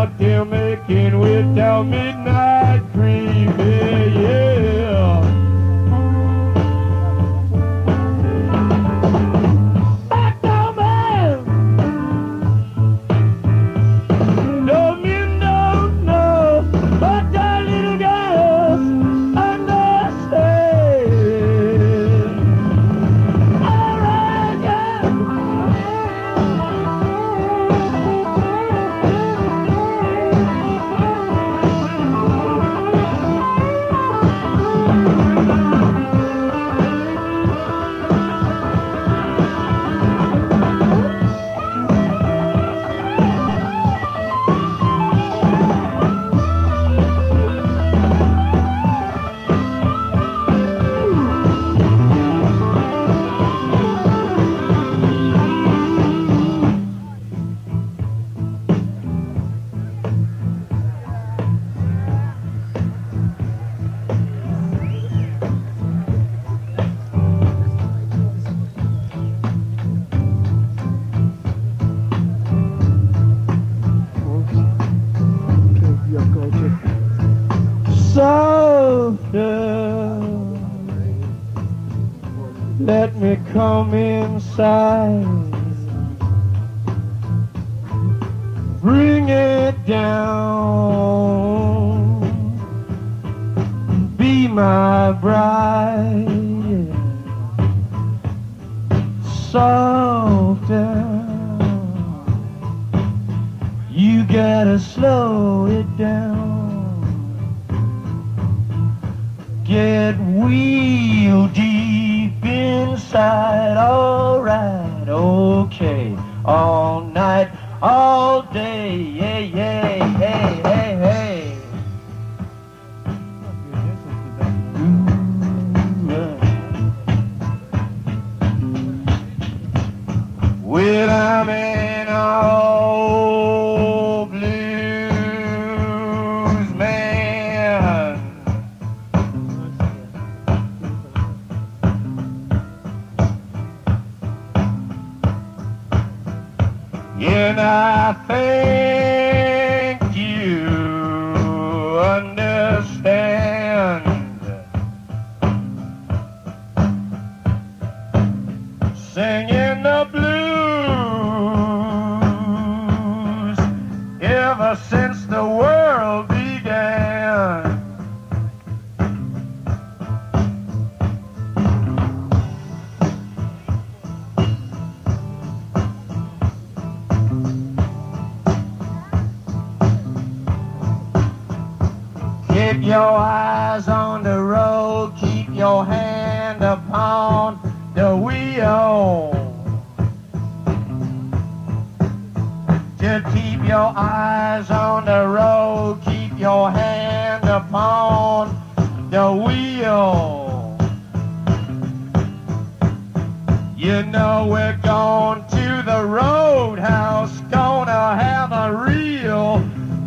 out there making without midnight dreaming, yeah. gotta slow it down. Get wheel deep inside, alright, okay, all night, all day, yeah, yeah.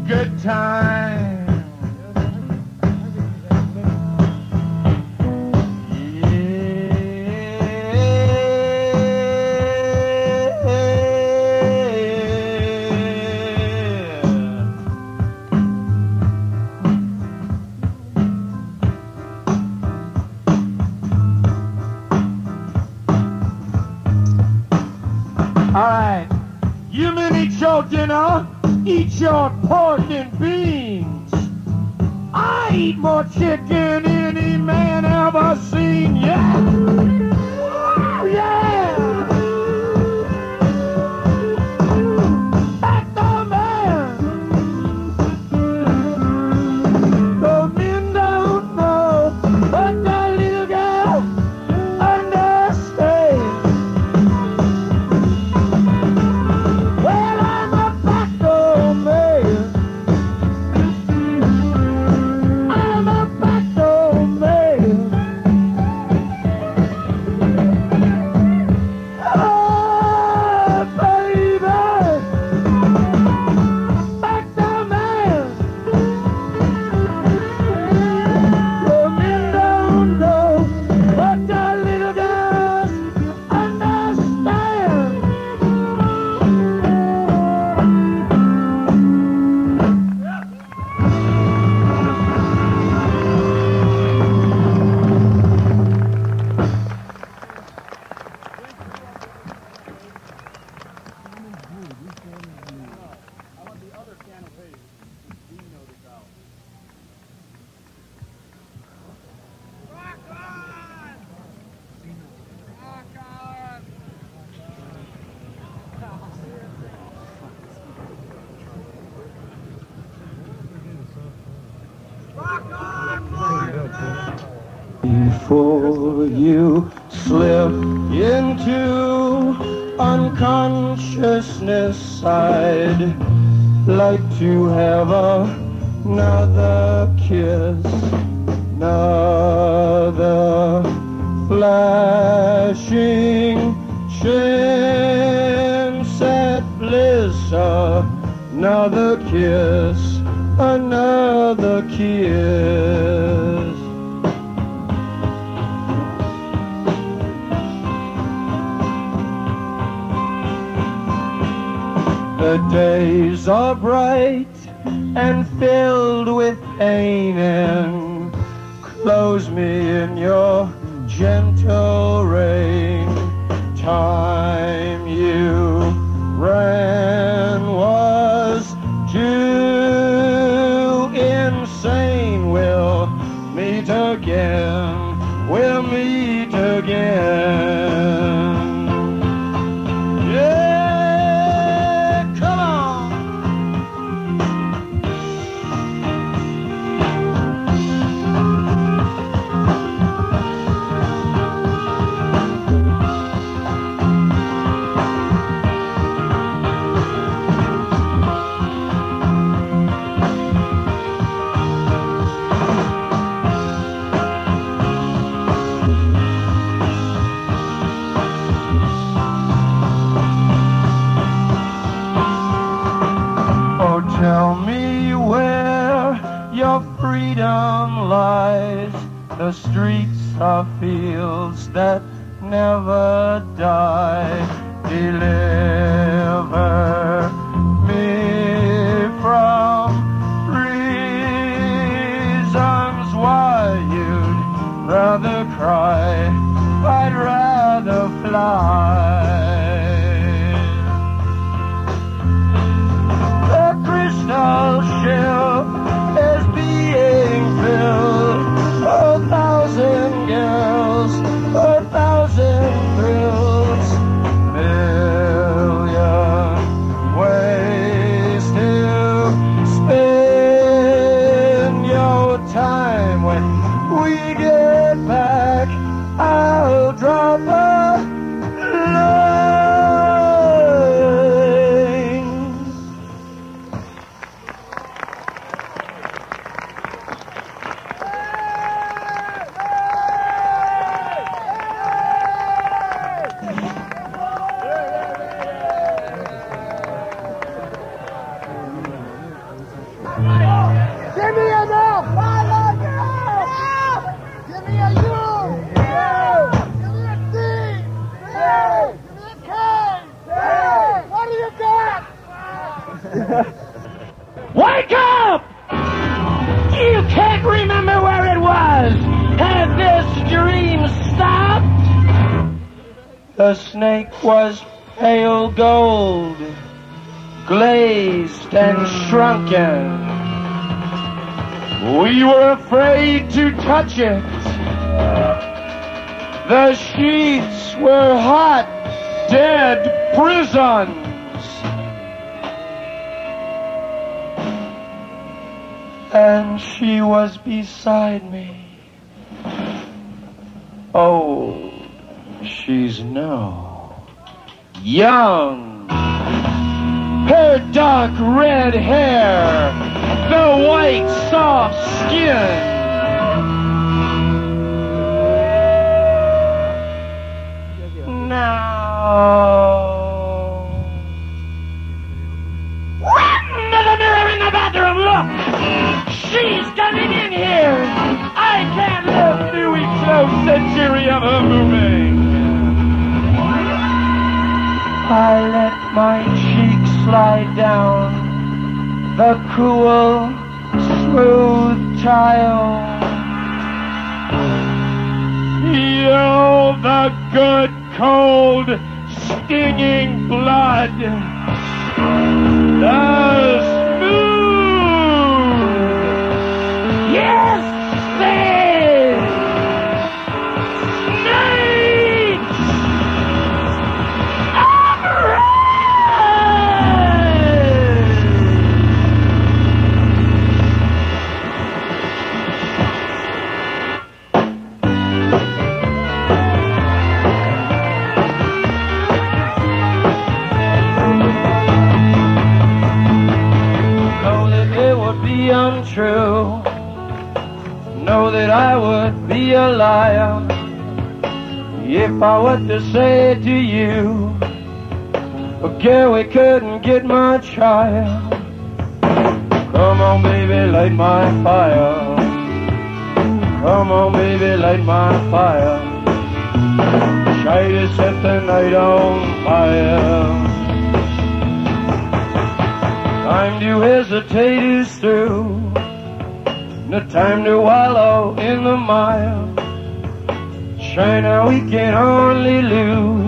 good time. All right. You men eat your dinner, eat your pork pork and beans. I eat more you slip into unconsciousness. I'd like to have another kiss, another flashing at bliss, another kiss, another kiss. Days are bright and filled with and close me in your gentle rain. Time Wake up! You can't remember where it was. Had this dream stopped? The snake was pale gold, glazed and shrunken. We were afraid to touch it. The sheets were hot, dead prisons. And she was beside me. Old, she's no. Young, her dark red hair, the white soft skin. Now. She's coming in here! I can't live through each slow century of her moving! I let my cheek slide down the cool, smooth tile. Yo, the good, cold, stinging blood. The girl, we couldn't get much higher. Come on, baby, light my fire. Come on, baby, light my fire. Try to set the night on fire. Time to hesitate is through. No time to wallow in the mire. China, we can only lose.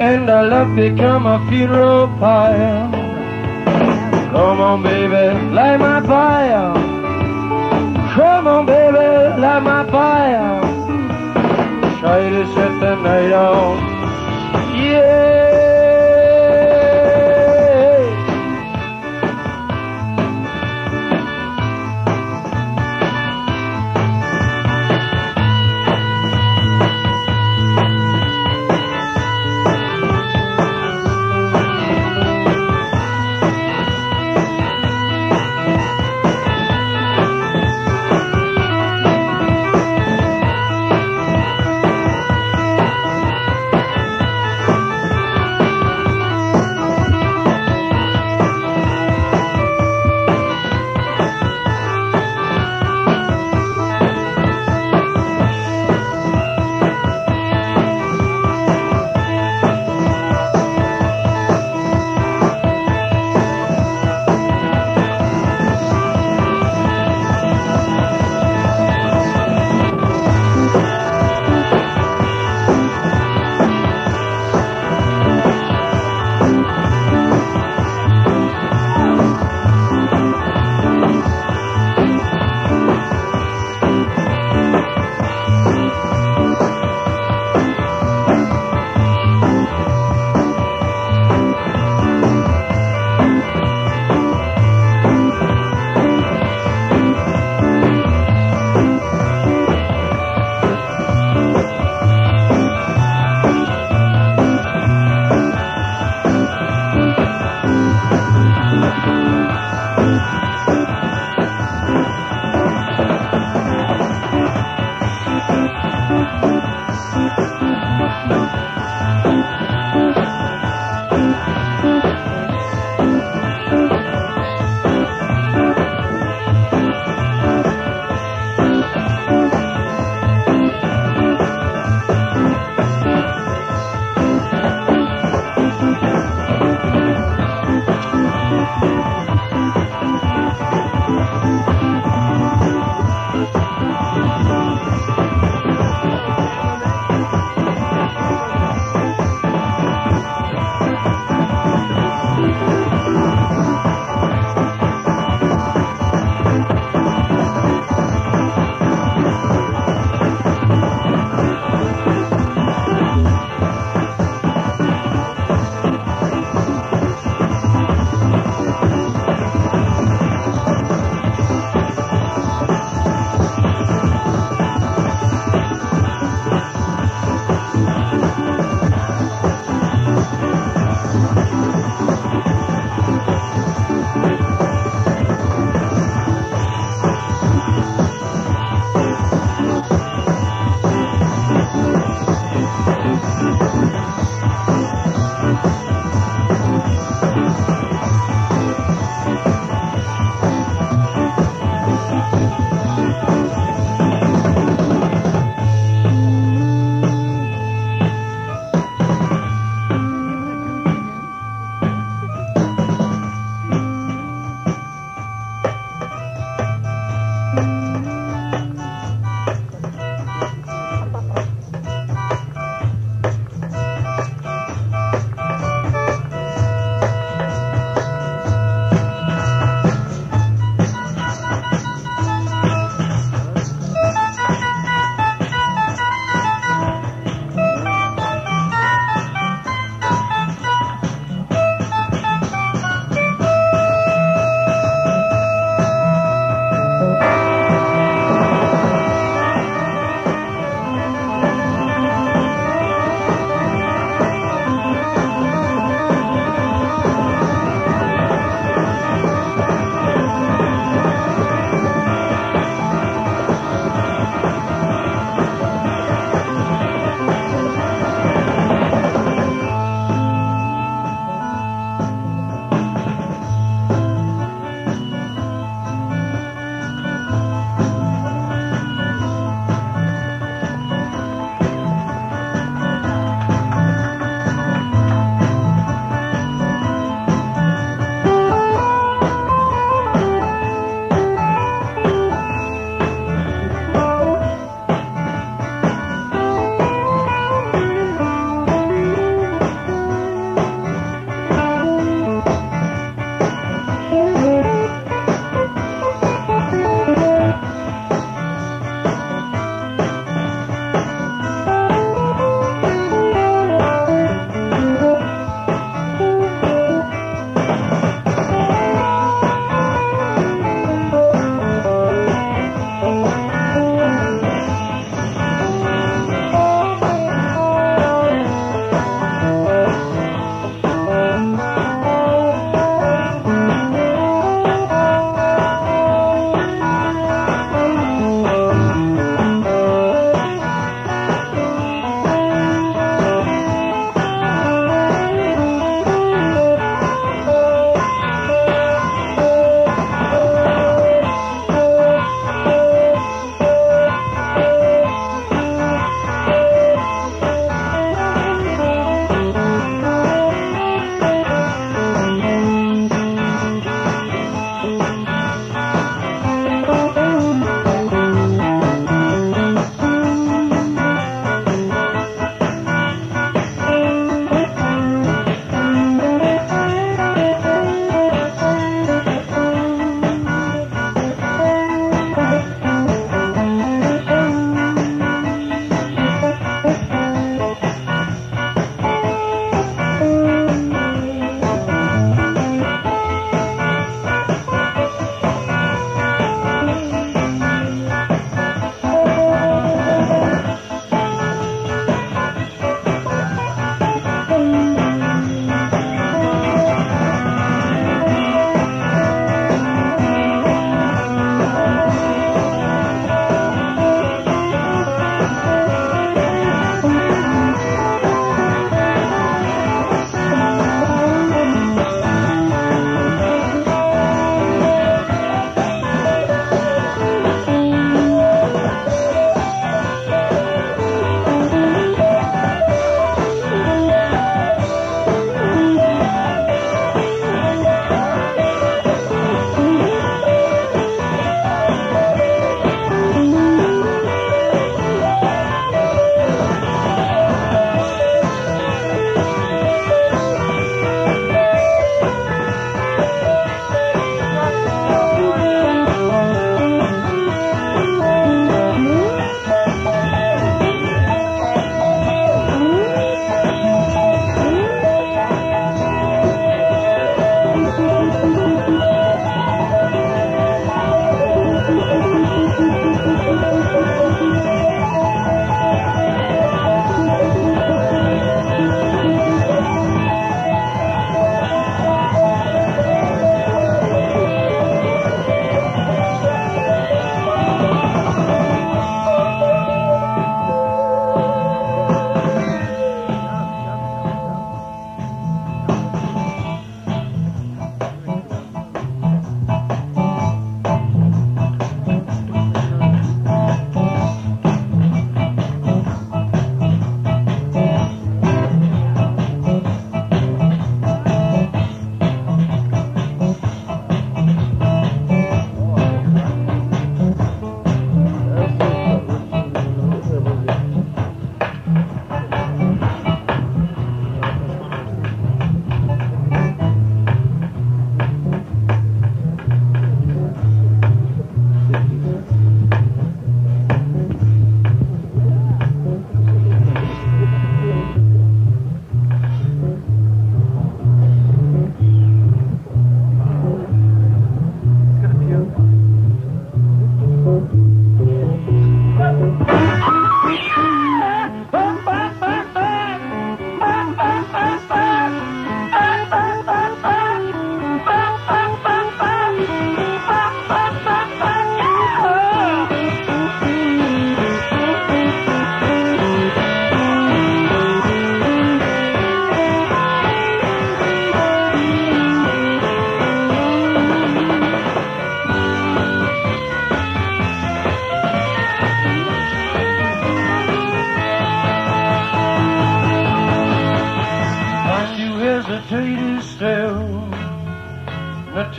And our love become a funeral pyre. Come on, baby, light my fire. Come on, baby, light my fire. Try to set the night on.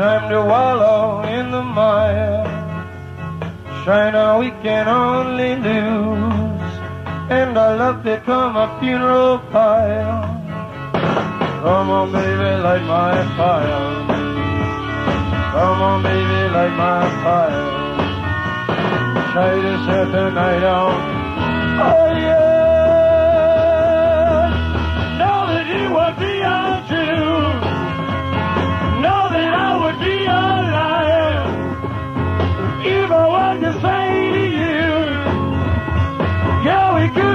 Time to wallow in the mire. On we can only lose, and our love become a funeral pyre. Come on, baby, light my fire. Come on, baby, light my fire. Try to set the night on. Oh yeah.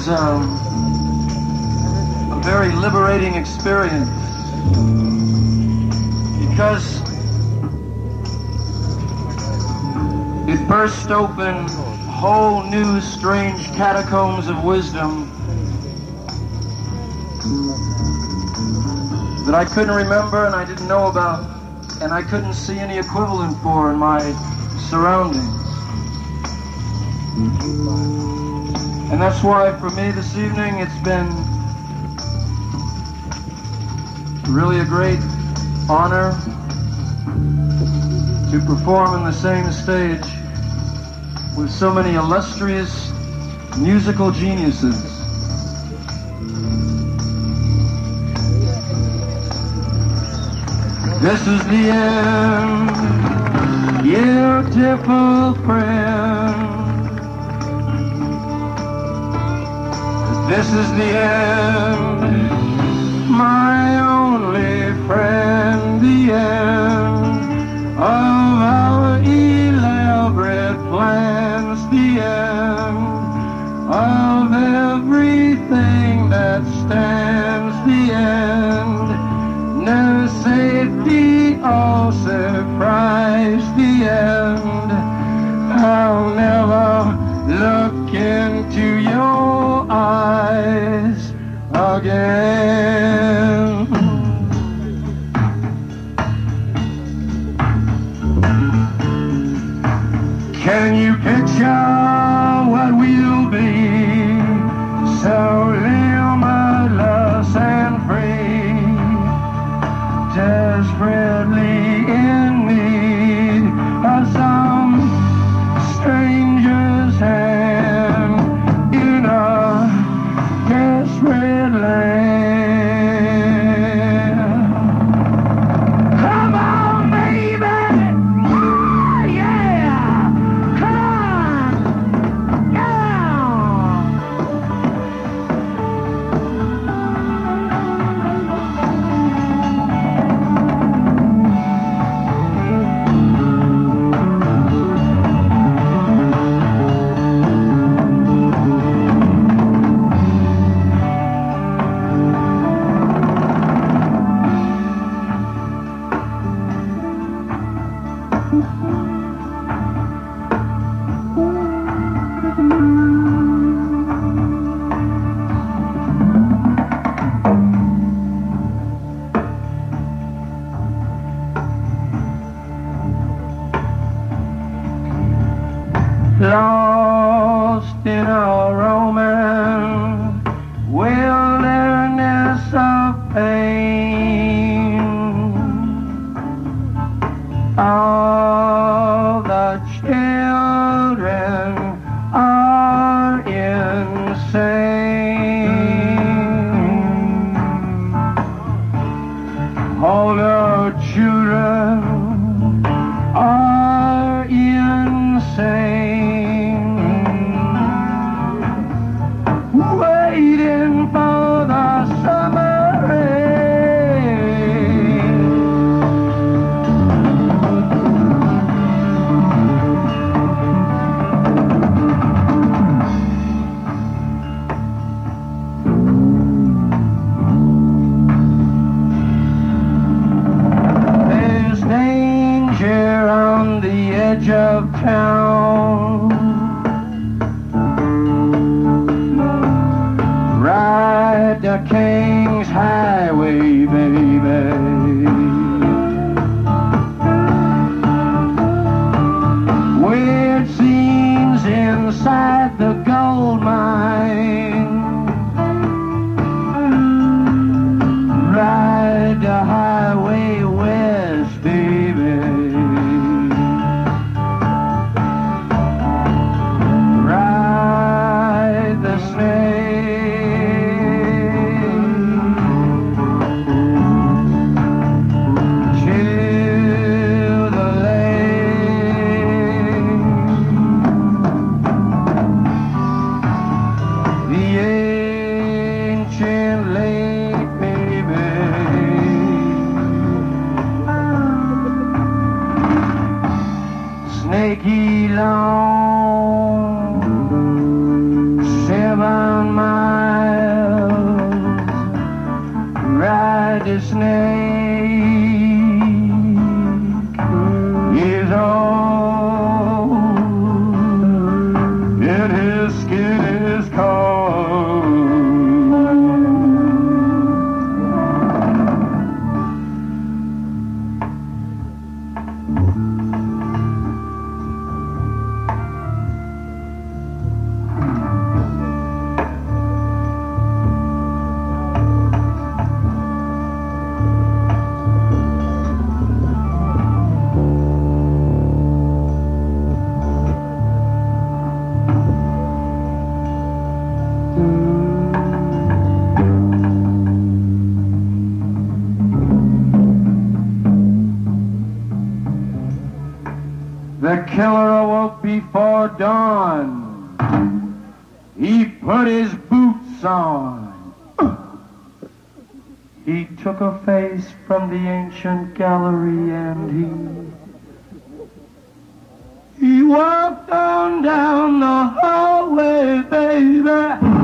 was um, a very liberating experience because it burst open whole new strange catacombs of wisdom that I couldn't remember and I didn't know about and I couldn't see any equivalent for in my surroundings. And that's why for me this evening it's been really a great honor to perform on the same stage with so many illustrious musical geniuses. This is the end, beautiful friend. This is the end, my only friend, the end of our elaborate plans, the end of everything that stands, the end. No safety or surprise, the end. I'll Can you picture what we'll be? So limitless and free, desperately in need. Mm-hmm. The killer awoke before dawn. He put his boots on. He took a face from the ancient gallery and he... He walked on down the hallway, baby.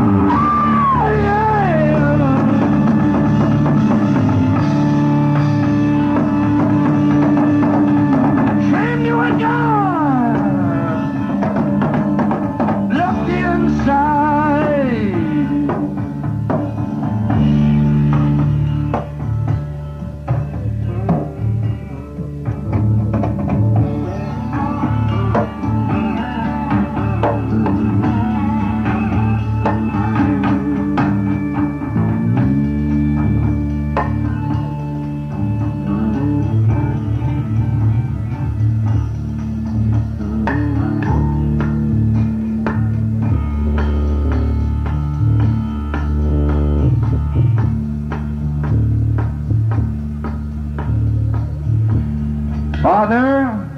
Father,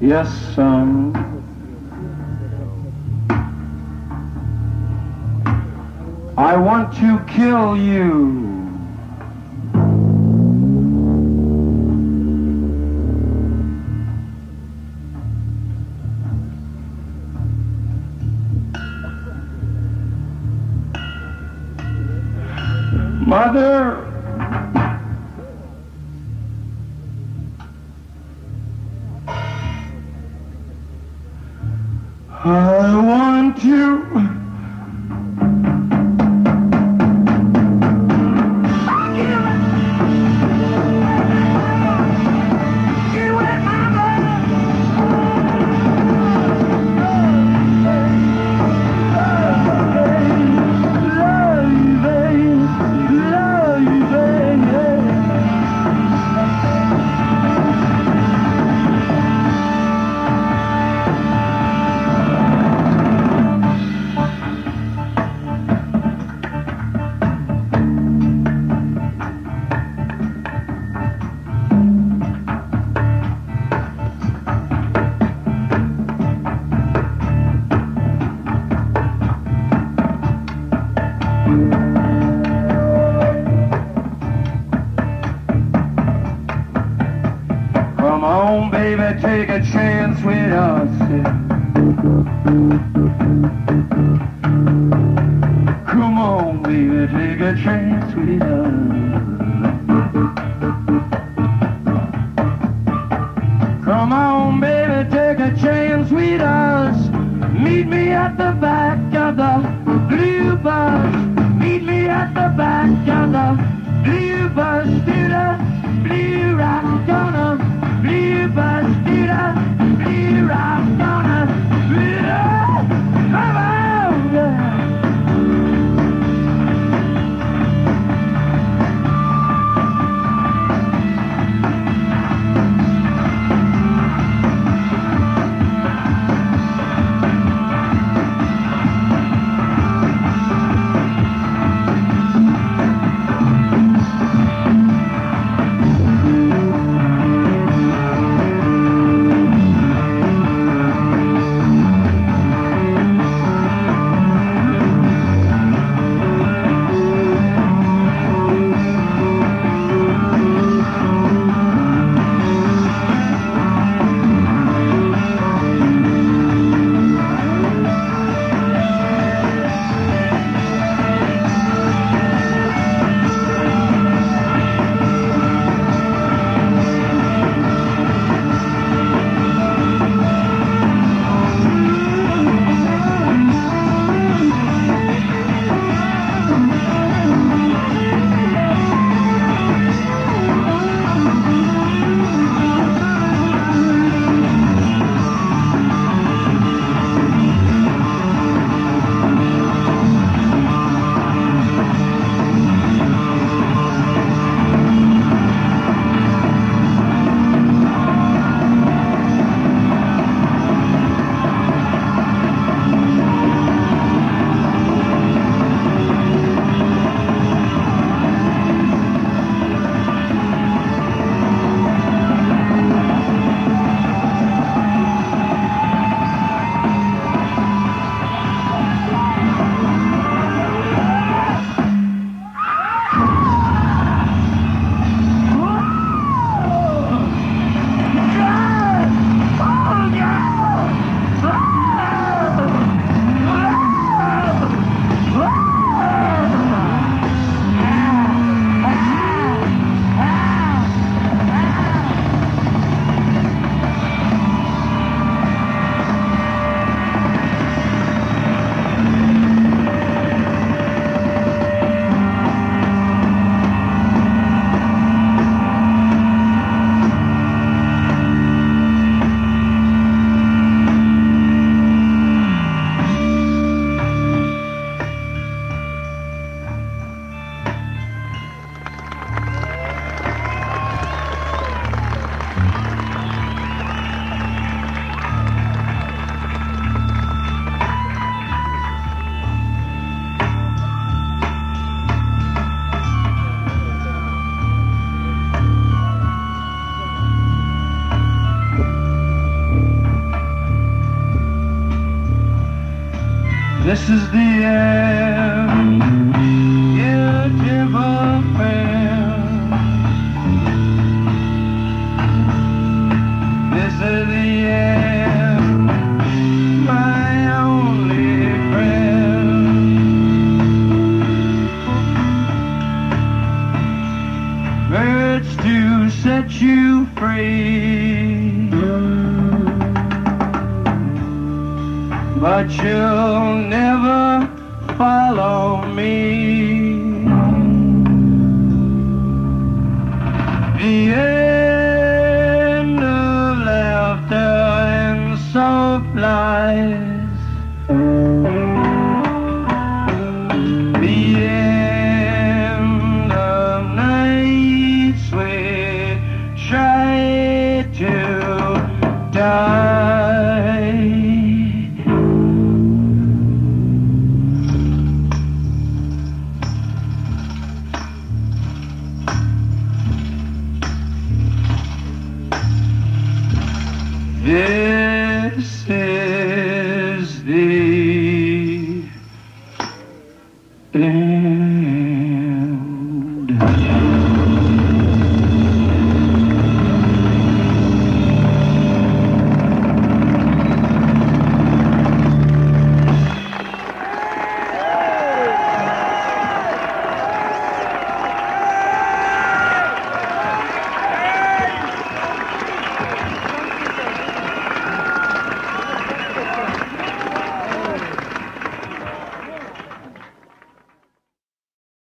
yes, son. I want to kill you. Mother, Come on, baby, take a chance, sweetheart. Meet me at the back of the blue bus. Meet me at the back of the blue bus to the blue rock gonna blue bus